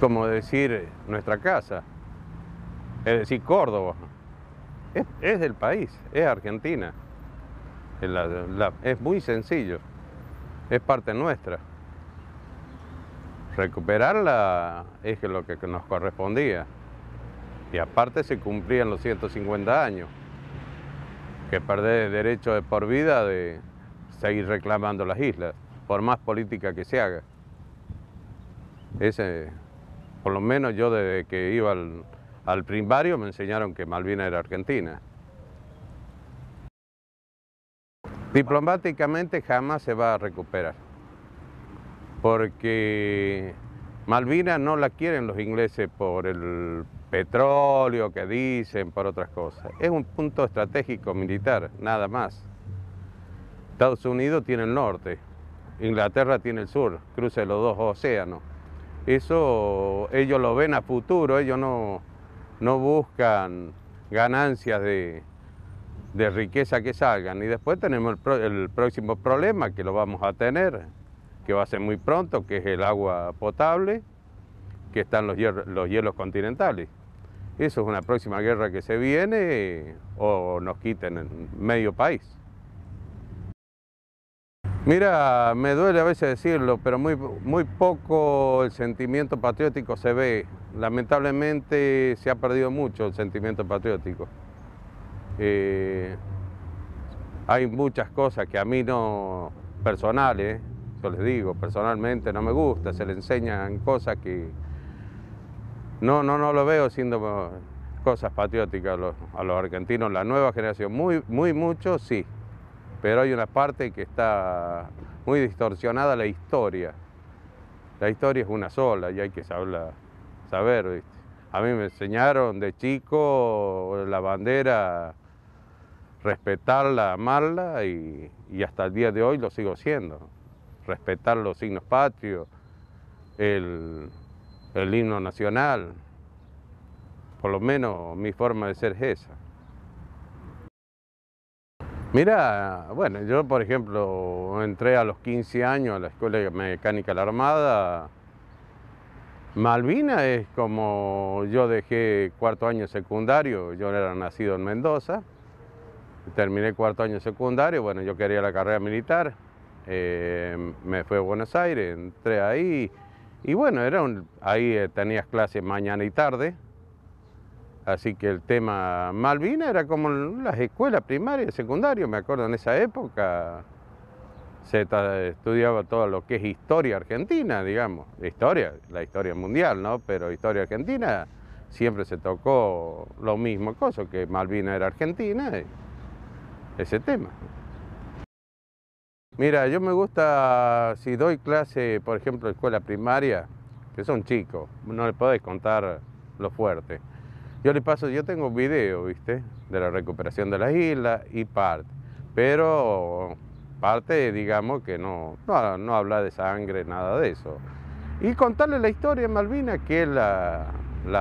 como decir nuestra casa, es decir, Córdoba. Es, del país, es Argentina. es muy sencillo, es parte nuestra. Recuperarla es lo que nos correspondía. Y aparte se cumplían los 150 años, que perder el derecho de por vida de seguir reclamando las islas, por más política que se haga. Ese, por lo menos yo desde que iba al, primario me enseñaron que Malvina era Argentina. Diplomáticamente jamás se va a recuperar, porque Malvina no la quieren los ingleses por el petróleo que dicen, por otras cosas. Es un punto estratégico militar, nada más. Estados Unidos tiene el norte, Inglaterra tiene el sur, cruce los dos océanos. Eso ellos lo ven a futuro, ellos no, no buscan ganancias de, riqueza que salgan. Y después tenemos el, próximo problema que lo vamos a tener, que va a ser muy pronto, que es el agua potable, que están los, los hielos continentales. Eso es una próxima guerra que se viene o nos quiten en medio país. Mira, me duele a veces decirlo, pero muy, muy poco el sentimiento patriótico se ve. Lamentablemente se ha perdido mucho el sentimiento patriótico. Eh, hay muchas cosas que a mí no, personales, yo les digo, personalmente no me gusta, se le enseñan cosas que no, no, no lo veo siendo cosas patrióticas a los, a los argentinos, la nueva generación, muy, muy mucho sí, pero hay una parte que está muy distorsionada la historia. La historia es una sola y hay que saber. A mí me enseñaron de chico la bandera, respetarla, amarla y, hasta el día de hoy lo sigo siendo. Respetar los signos patrios, el, el himno nacional. Por lo menos mi forma de ser es esa. Mira, bueno, yo por ejemplo entré a los 15 años a la Escuela Mecánica de la Armada. Malvina es como yo dejé cuarto año secundario, yo era nacido en Mendoza, terminé cuarto año secundario, bueno, yo quería la carrera militar, eh, me fui a Buenos Aires, entré ahí. Y bueno, era ahí eh, tenías clases mañana y tarde, Así que el tema Malvina era como las escuelas primarias secundarias, me acuerdo en esa época se estudiaba todo lo que es historia argentina, digamos, historia, la historia mundial, ¿no? Pero historia argentina siempre se tocó lo mismo cosa, que Malvina era argentina, ese tema. Mira, yo me gusta, si doy clase, por ejemplo, escuela primaria, que son chicos, no les podéis contar lo fuerte. Yo le paso, yo tengo video, ¿viste? De la recuperación de las islas y parte. Pero parte, digamos, que no, no, habla de sangre, nada de eso. Y contarle la historia de Malvinas, que es la,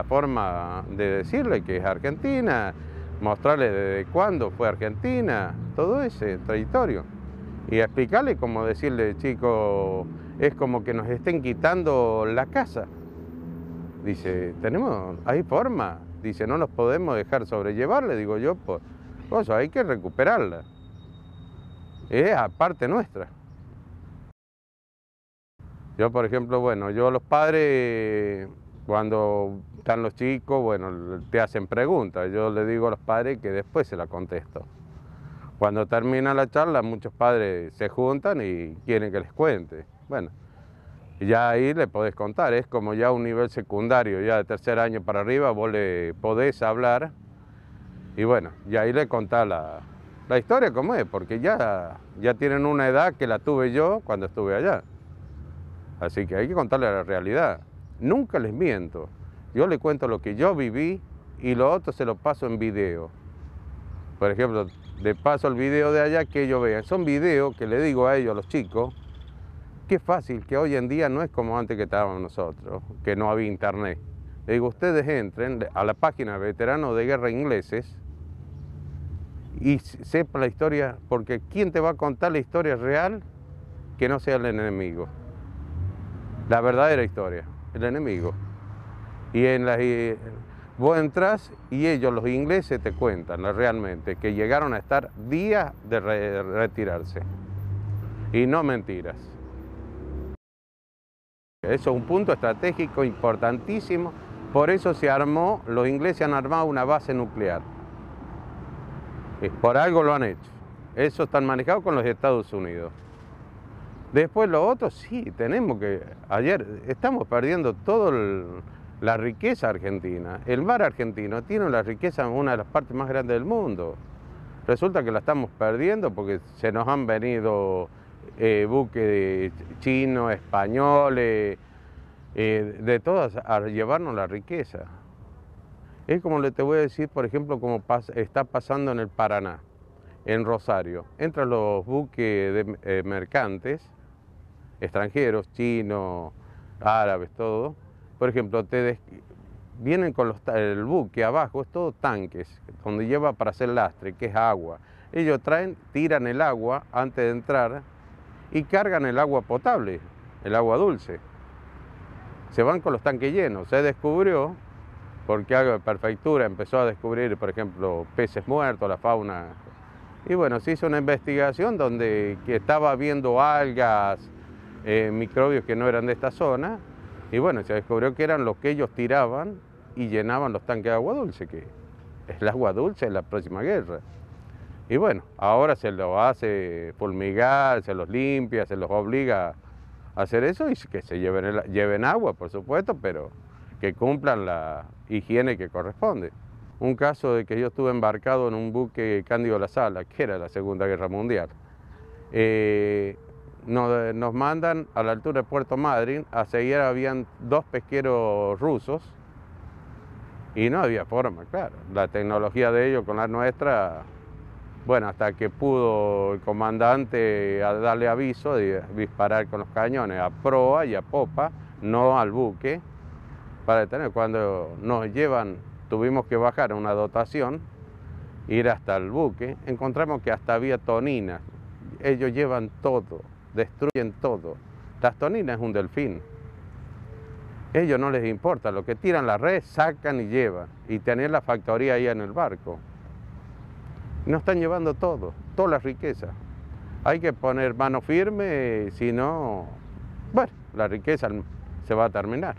forma de decirle que es Argentina, mostrarle desde cuándo fue Argentina, todo ese trayectorio. Y explicarle como decirle, chico, es como que nos estén quitando la casa. Dice, tenemos, hay forma, Dice, no nos podemos dejar sobrellevar, le digo yo, pues, hay que recuperarla. Es aparte nuestra. Yo, por ejemplo, bueno, yo los padres, cuando están los chicos, bueno, te hacen preguntas. Yo le digo a los padres que después se la contesto. Cuando termina la charla, muchos padres se juntan y quieren que les cuente. Bueno, ya ahí le podés contar, es como ya un nivel secundario, ya de tercer año para arriba, vos le podés hablar y bueno, y ahí le contás la, historia como es, porque ya, ya tienen una edad que la tuve yo cuando estuve allá. Así que hay que contarle la realidad. Nunca les miento, yo le cuento lo que yo viví y lo otro se lo paso en video. Por ejemplo, le paso el video de allá que ellos vean. Son videos que le digo a ellos, a los chicos, Qué fácil que hoy en día no es como antes que estábamos nosotros, que no había internet. Le digo, ustedes entren a la página Veteranos de Guerra Ingleses y sepan la historia, porque ¿quién te va a contar la historia real que no sea el enemigo? La verdadera historia, el enemigo. Y en las, vos entras y ellos, los ingleses, te cuentan realmente que llegaron a estar días de retirarse. Y no mentiras. Eso es un punto estratégico importantísimo. Por eso se armó, los ingleses han armado una base nuclear. Por algo lo han hecho. Eso están manejado con los Estados Unidos. Después lo otro, sí, tenemos que... Ayer estamos perdiendo toda la riqueza argentina. El mar argentino tiene la riqueza en una de las partes más grandes del mundo. Resulta que la estamos perdiendo porque se nos han venido eh, buques chinos, españoles, eh, de todas, a llevarnos la riqueza. Es como le te voy a decir, por ejemplo, como está pasando en el Paraná, en Rosario. Entran los buques de, eh, mercantes, extranjeros, chinos, árabes, todo. Por ejemplo, te vienen con los, el buque abajo, es todo tanques, donde lleva para hacer lastre, que es agua. Ellos traen, tiran el agua antes de entrar y cargan el agua potable, el agua dulce. Se van con los tanques llenos. Se descubrió, porque algo de Prefectura empezó a descubrir, por ejemplo, peces muertos, la fauna. Y bueno, se hizo una investigación donde estaba viendo algas, eh, microbios que no eran de esta zona, y bueno, se descubrió que eran los que ellos tiraban y llenaban los tanques de agua dulce, que es el agua dulce en la próxima guerra. Y bueno, ahora se lo hace fulmigar, se los limpia, se los obliga a hacer eso y que se lleven, lleven agua, por supuesto, pero que cumplan la higiene que corresponde. Un caso de que yo estuve embarcado en un buque Cándido La Sala, que era la Segunda Guerra Mundial. Eh, nos, nos, mandan a la altura de Puerto Madryn, a seguir habían dos pesqueros rusos y no había forma, claro. La tecnología de ellos con la nuestra bueno, hasta que pudo el comandante darle aviso de disparar con los cañones a proa y a popa, no al buque, para detener. Cuando nos llevan, tuvimos que bajar a una dotación, ir hasta el buque, encontramos que hasta había toninas. Ellos llevan todo, destruyen todo. Las toninas es un delfín. Ellos no les importa, lo que tiran la red, sacan y llevan. Y tener la factoría ahí en el barco. Nos están llevando todo, toda la riqueza. Hay que poner mano firme, si no, bueno, la riqueza se va a terminar.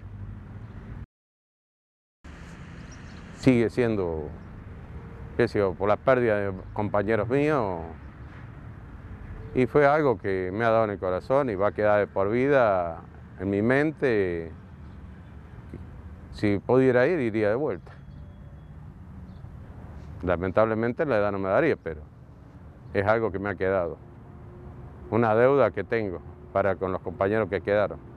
Sigue siendo, qué sé por la pérdida de compañeros míos, y fue algo que me ha dado en el corazón y va a quedar de por vida en mi mente. Si pudiera ir, iría de vuelta. Lamentablemente la edad no me daría, pero es algo que me ha quedado. Una deuda que tengo para con los compañeros que quedaron.